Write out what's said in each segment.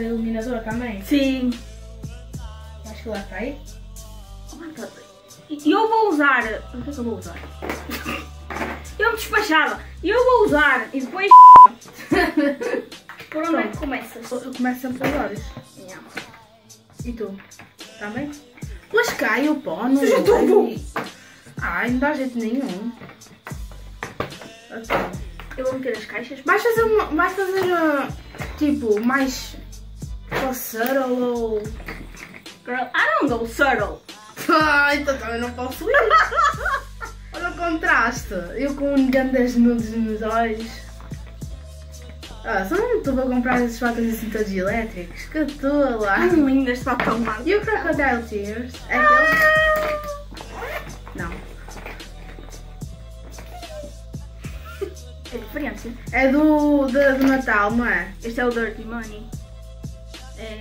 até foi fazer iluminador também? Sim. Acho que lá está aí. E eu vou usar. O que é que eu vou usar? Eu me despachava. E eu vou usar. E depois. Por onde é que começas? Eu começo sempre pelos olhos. Não. E tu? Também? Pois cai o pó, não estou vai. bom. Ai, não dá jeito nenhum. Ok. Eu vou meter as caixas. Vais fazer uma. Vais fazer uh, tipo mais passeiro ou. Girl, I don't go subtle. Ai, então também não posso ir. Olha o contraste. Eu com grandes nudes nos olhos. Ah, só não estou a comprar esses fatores assim todos elétricos. Que tola. Ai, linda, está tão mal. E o Crocodile Tears? É aquele? Não. É diferente. É do, do, do Natal, não é? Este é o Dirty Money. É.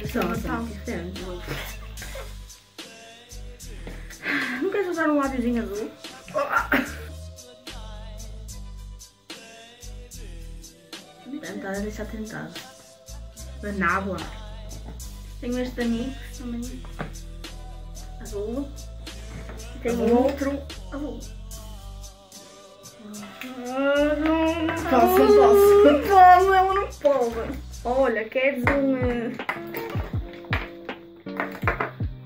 Não queres usar um lábiozinho azul? Tentar a deixar tentado. Da nábua. Tenho este NYX também. Azul. E tenho Azul. outro azul. Posso, posso. Não posso, ela não pode. Olha, queres um eh,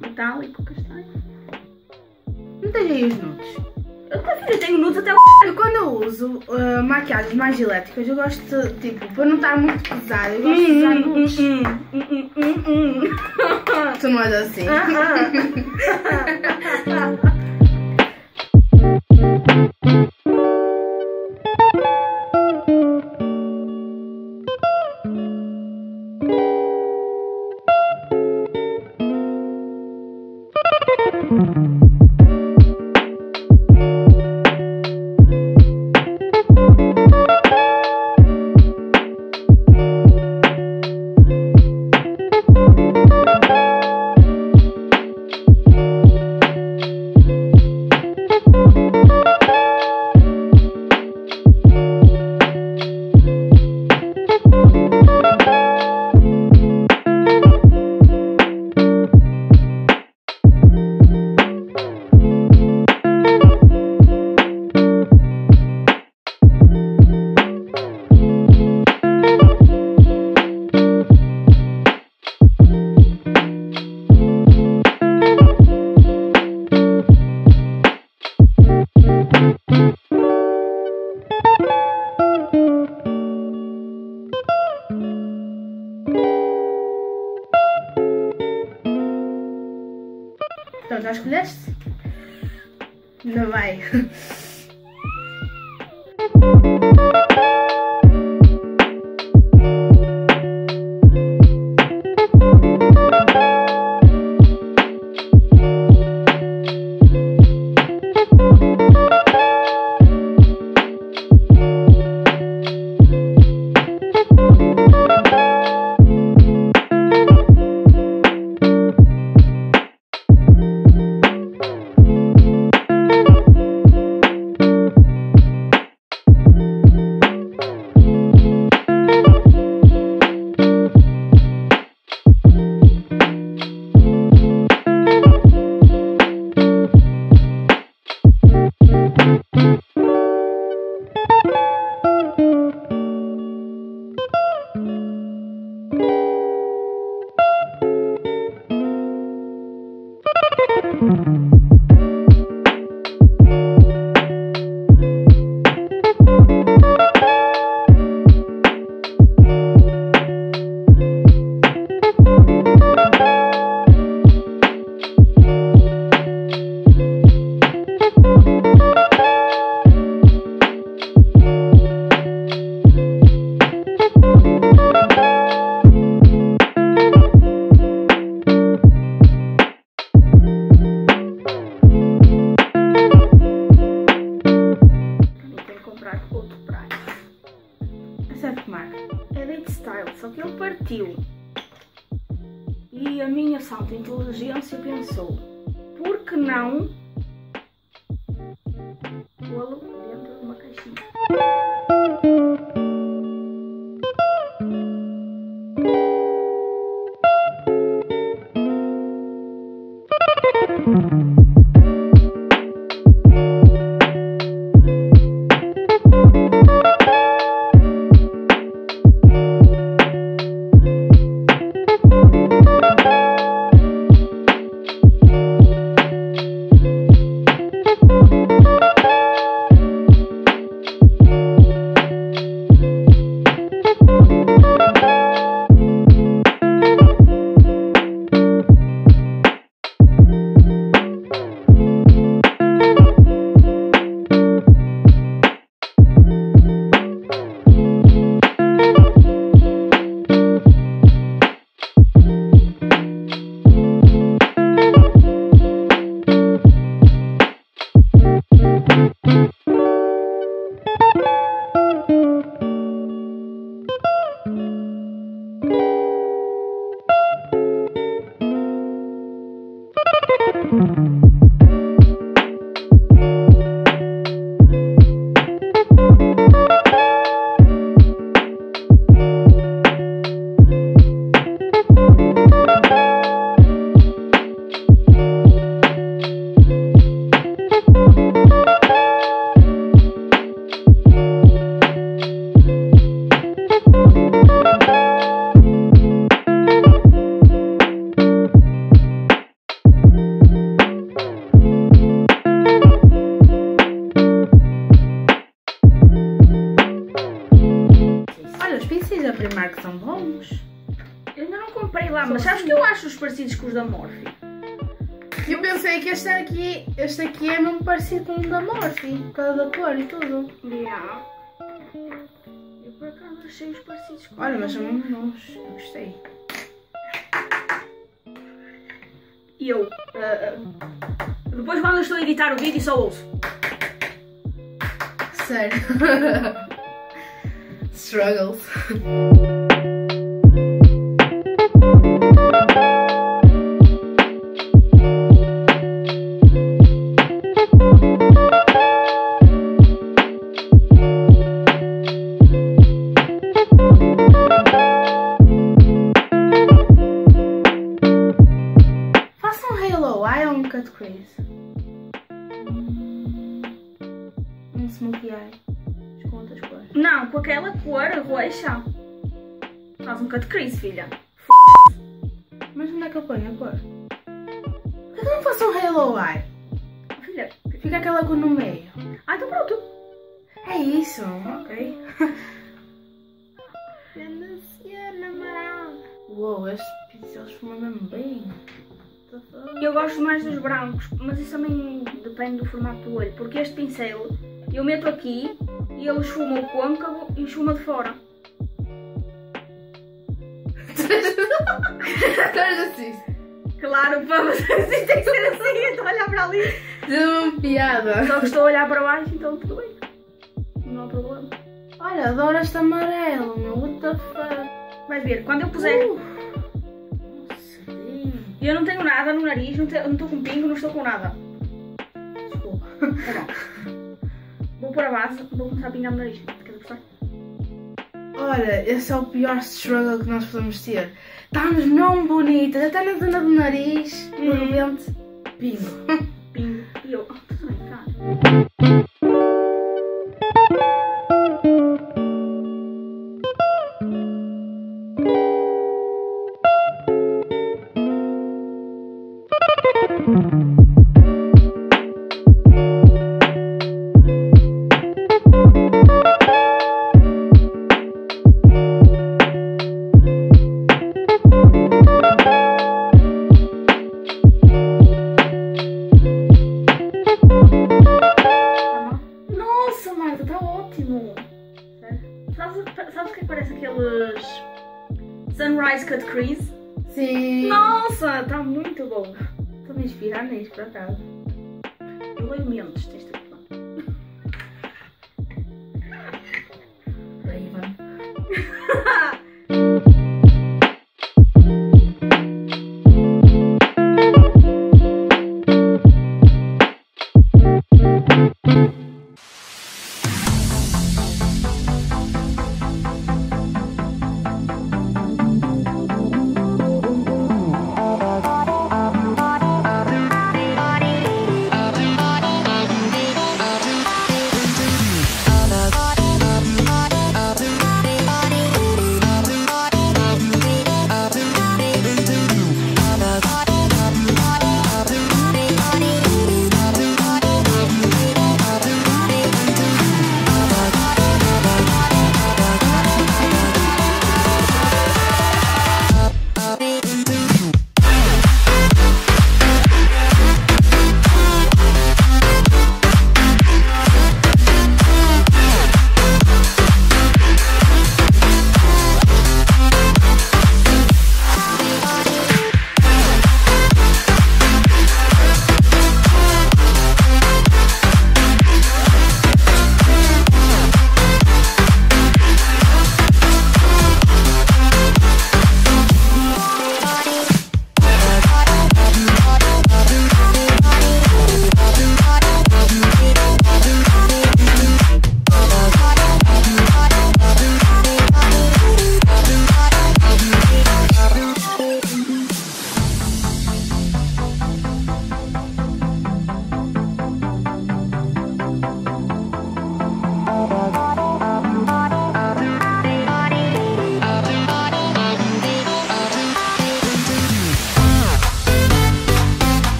metálico castanho? Não tens aí os nudes. Eu, tenho nudes até o quando eu uso uh, maquiagens mais elétricas, eu gosto de, tipo, para não estar muito pesado, eu gosto de usar Hum, hum, nudes. hum, hum, hum, hum, hum. Tu não és assim. Então, you parecido com o da Morphe, por causa da cor e tudo. Yeah. Eu por acaso achei os parecidos com Olha, mas são muito bons, eu gostei. E eu, ah, ah, depois quando eu estou a editar o vídeo, só ouço. Sério. Struggles. Aqui e ele esfuma o côncavo e esfuma de fora. Estás assim. Claro, para vocês tem que ser assim, eu estou a olhar para ali. Deu uma piada. Só que estou a olhar para baixo, então tudo bem. Não há problema. Olha, adoro este amarelo, meu. What the fuck? Vais ver, quando eu puser. Uh. Eu não tenho nada no nariz, não estou com pingo, não estou com nada. Desculpa. Tá bom. Vou pôr a base, vou começar a pingar no nariz. Queres gostar? Olha, esse é o pior struggle que nós podemos ter. Estamos não bonitas, até na zona do nariz, de Hum. repente, pingo. Pingo. E eu, ah, tudo bem, cara.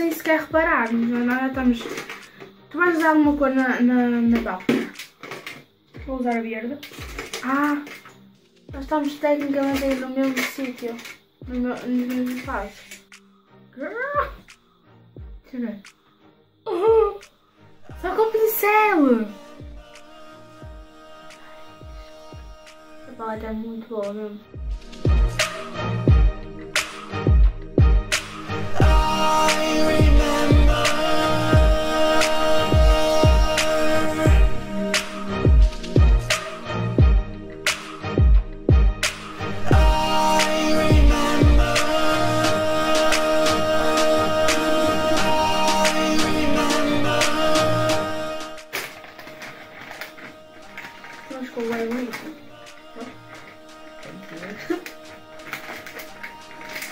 Sem sequer repararmos, não é nada, estamos... Tu vais usar alguma cor na, na, na? Vou usar a verde. Ah, nós estamos tecnicamente aí no mesmo sítio, no, meu- no mesmo espaço. Girl! Só com pincel! Essa paleta é muito boa mesmo.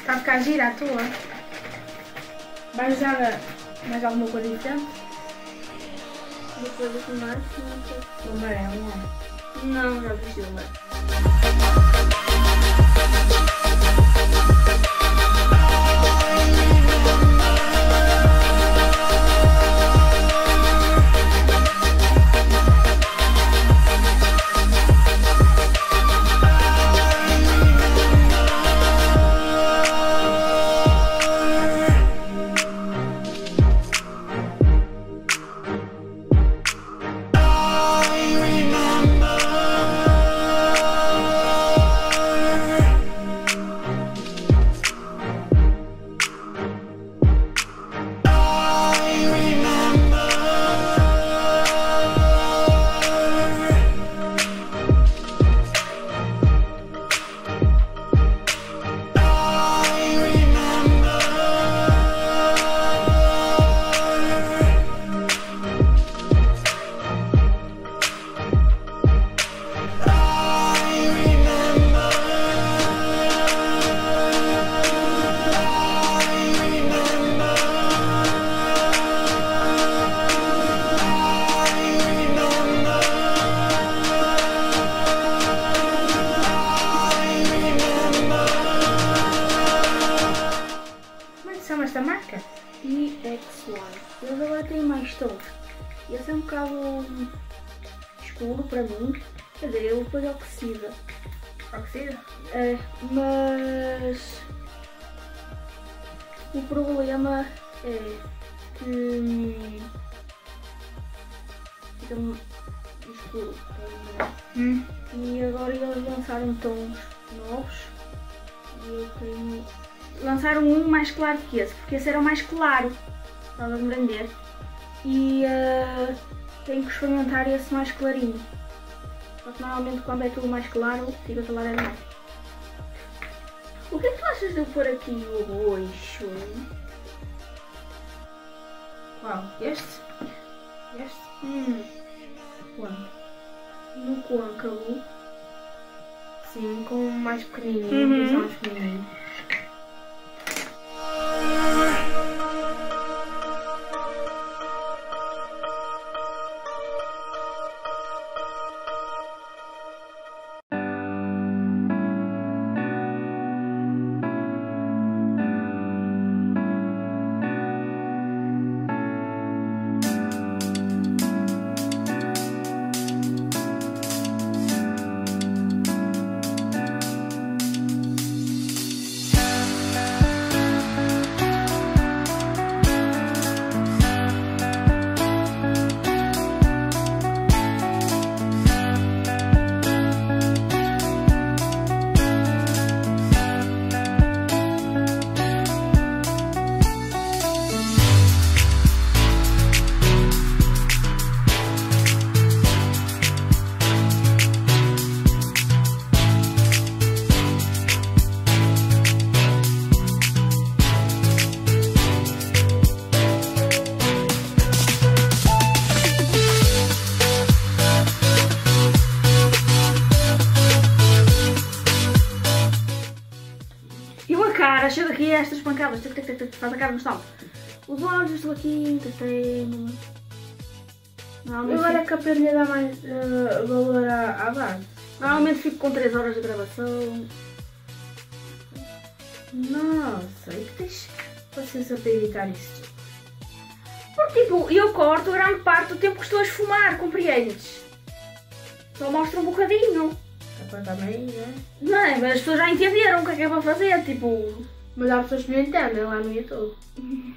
Está a ficar gira a tua. Vais usar a- mais alguma coisa diferente? Depois do mais, não sei. O amarelo, não. Não, já vesti uma. Como tons. Esse é um bocado escuro para mim. Quer dizer, ele depois oxida. Oxida? É, mas o problema é que hum, fica escuro. Hum. E agora eles lançaram tons novos e eu tenho. Lançaram um mais claro que esse, porque esse era o mais claro. Estava a compreender. E ah, tenho que experimentar esse mais clarinho. Só que normalmente quando é tudo mais claro, fica a laranja mais. O que é que tu achas de eu pôr aqui o roxo? Qual? Este? Este? Hum, Quanto? no côncavo. Sim, com mais pequenininho. Uhum. mais pequenininho. Pancadas, tic, tic, tic, tic, faz a cara no estalo. Os olhos, estou aqui. Normalmente, Agora é que a pena dá mais eh, valor à, à base. normalmente fico com 3 horas de gravação. Nossa, e que tens. paciência para editar isso? Porque, tipo, eu corto grande parte do tempo que estou a esfumar, compreendes? Só mostro um bocadinho. É para também, né? Não é? Mas as pessoas já entenderam o que é que é para fazer, tipo... Mas há pessoas que não entendem lá no YouTube.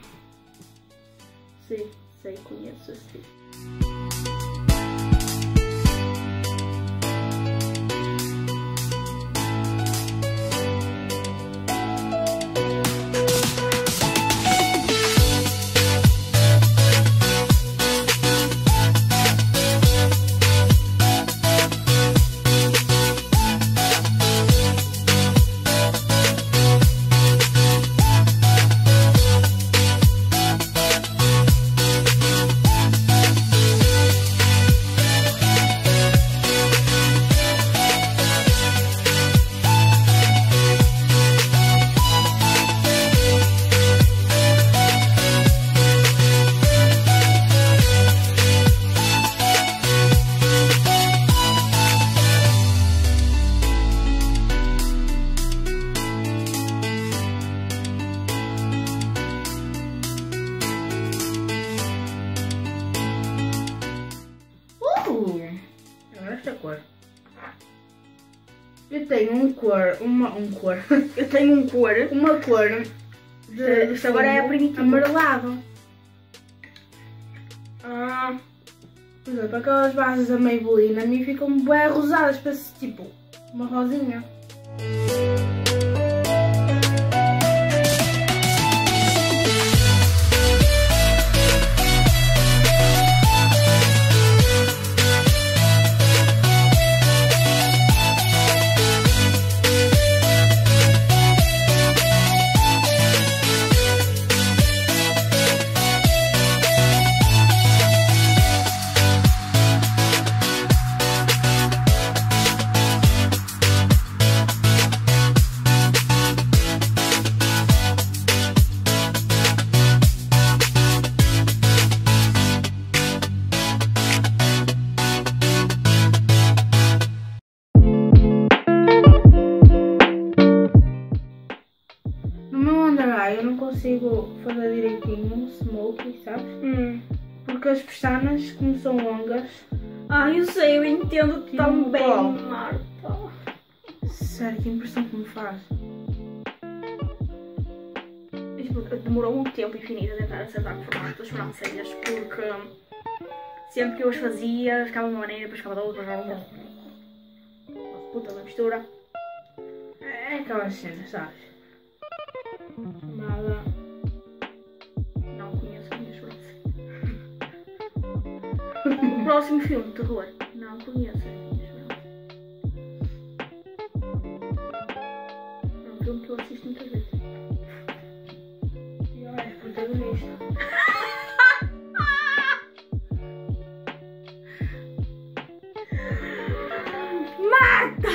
Sim, sei, conheço esse um cor, Eu tenho um cor. uma cor de, Isto agora é primitivo. amarelado. Ah, Por exemplo, aquelas bases da Maybelline a mim ficam bem rosadas, parece tipo uma rosinha. Eu não consigo fazer direitinho um smoky, sabes? hum. Porque as pestanas, como são longas, ah, eu sei, eu entendo Tipo tão bem. Marta. sério, que impressão que me faz. Isto demorou um tempo infinito a tentar acertar o formato das sobrancelhas, porque sempre que eu as fazia, ficava de uma maneira, depois ficava de outra, depois ficava de outra. Uma puta da mistura. É aquelas cenas, sabes? Próximo filme de terror. Não conheço sobrancelhas. É um filme que eu assisto muitas vezes. E olha, és protagonista. Marta!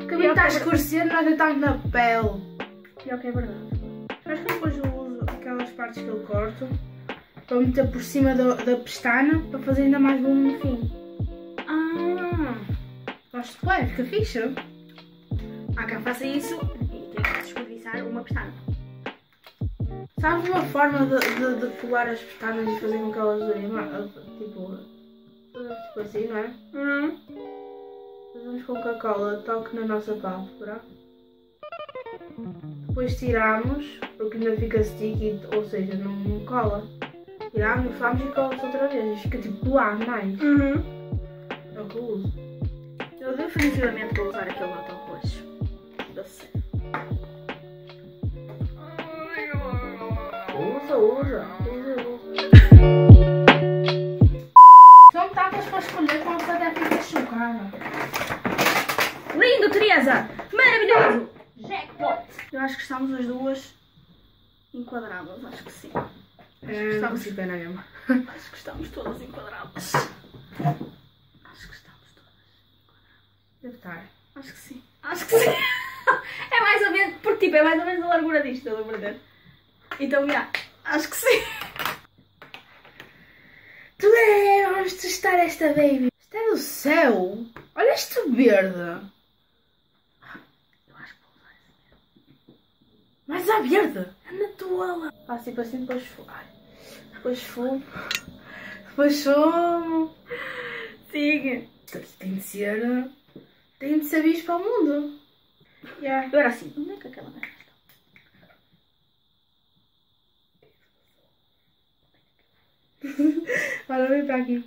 O cabelo está a escurecer, nós estamos na pele. Pior que é verdade. Mas que depois eu uso aquelas partes que eu corto para meter por cima da, da pestana para fazer ainda mais volume no fim. Ah! Gosto bem, fica fixe. Há quem faça isso e tem que desperdiçar uma pestana. Sabes uma forma de, de, de colar as pestanas e fazer com que elas durem? Tipo, tipo assim, não é? Hum. Fazemos com que a cola toque na nossa pálpebra. Depois tiramos, porque ainda fica sticky, ou seja, não, não cola. Tiramos, fazemos e cola-se outra vez. Fica tipo lá mais. Uhum. É o que eu uso. Eu definitivamente vou usar aquele batom roxo. Eu sei. Usa, usa. Usa, usa. São tantas para escolher que você deve ficar chocada. Lindo, Teresa! Maravilhoso! Jackpot! Eu acho que estamos as duas enquadradas, acho que sim. É, não consigo ver na mesma. Acho que estamos todas enquadradas. Acho que estamos todas. Deve estar. Acho que sim. Acho que sim. É mais ou menos, porque tipo, é mais ou menos a largura disto, a perder? Então, já, acho que sim. Tudo é, vamos testar esta baby. Isto é do céu. Olha este verde. Eu acho que vou usar esse mesmo. Mais à verde. É na toala. Faço tipo assim, depois. Ai, Depois fumo. Depois fumo. Siga. Tem de ser... Tem de ser bicho para o mundo. Yeah. Agora sim. Onde é que aquela merda está? Olha, vem para aqui.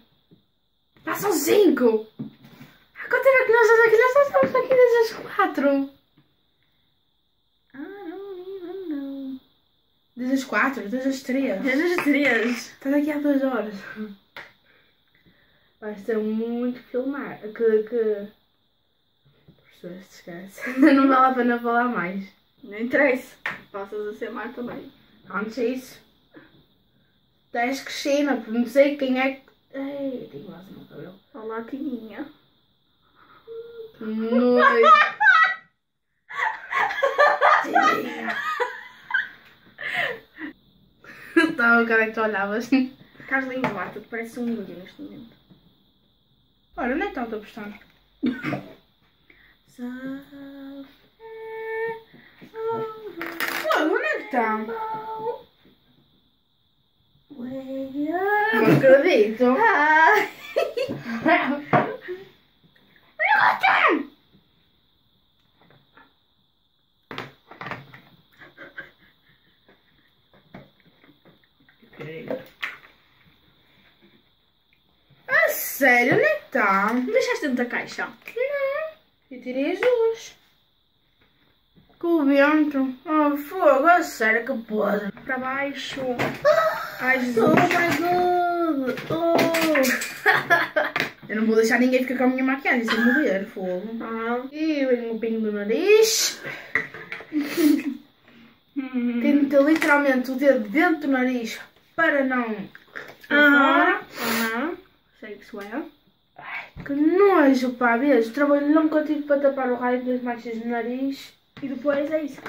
São cinco! Quanto era que nós estamos aqui? Nós estamos aqui desde as quatro. Ah, não, não, não. Desde as quatro, desde as três. Desde as três. Estás aqui há duas horas. Vai ser muito filmar. Que. que... Professor, esquece. Não vale a pena falar mais. Não interessa. Passas a ser mar também. Antes é isso. Tens que porque não sei quem é que. Ei, tenho quase no cabelo. Olá, Tininha. Noite. Tinha. Estava o cara que tu olhavas. Carlinhos Duarte, tu pareces um índio neste momento. Ora, onde é que está o teu pestão? Ué, onde é que está? Não acredito. A sério, onde é que está? Deixaste dentro da caixa? Não, eu tirei as duas. Com o vento. Oh, fogo, a sério que pode. Para baixo. Ai, Jesus. Oh my god. Oh. Eu não vou deixar ninguém ficar com a minha maquiagem sem morrer, fogo. Ah. E vem o pingo do nariz. Tem de ter literalmente o dedo dentro do nariz para não... Sei que isso é. Ai, que nojo, pá. Vejo, trabalho nunca tive para tapar o raio das manchas no nariz. E depois é isso.